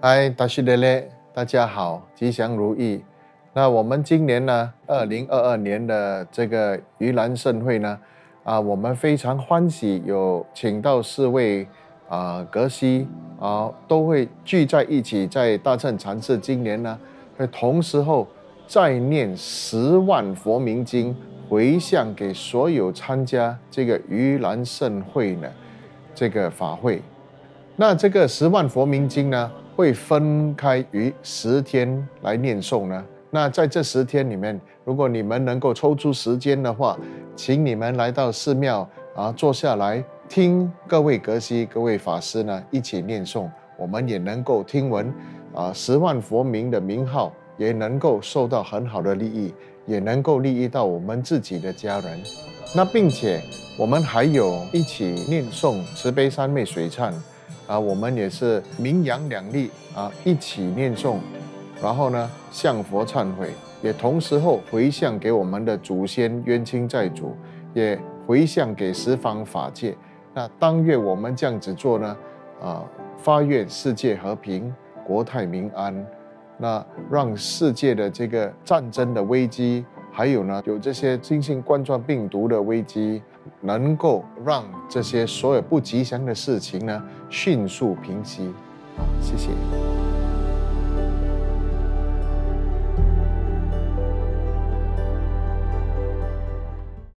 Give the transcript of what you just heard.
嗨，大西雷雷，大家好，吉祥如意。那我们今年呢，二零二二年的这个盂兰盛会呢，啊，我们非常欢喜，有请到四位啊格西啊，都会聚在一起，在大乘禅寺今年呢，会同时候再念十万佛名经，回向给所有参加这个盂兰盛会呢这个法会。那这个十万佛名经呢？会分开于十天来念诵呢。那在这十天里面，如果你们能够抽出时间的话，请你们来到寺庙啊，坐下来听各位格西、各位法师呢一起念诵，我们也能够听闻啊十万佛名的名号，也能够受到很好的利益，也能够利益到我们自己的家人。那并且我们还有一起念诵慈悲三昧水忏。啊，我们也是名扬两利啊，一起念诵，然后呢向佛忏悔，也同时候回向给我们的祖先冤亲债主，也回向给十方法界。那当月我们这样子做呢，啊，发愿世界和平，国泰民安，那让世界的这个战争的危机。还有呢，有这些新型冠状病毒的危机，能够让这些所有不吉祥的事情呢迅速平息。好，谢谢。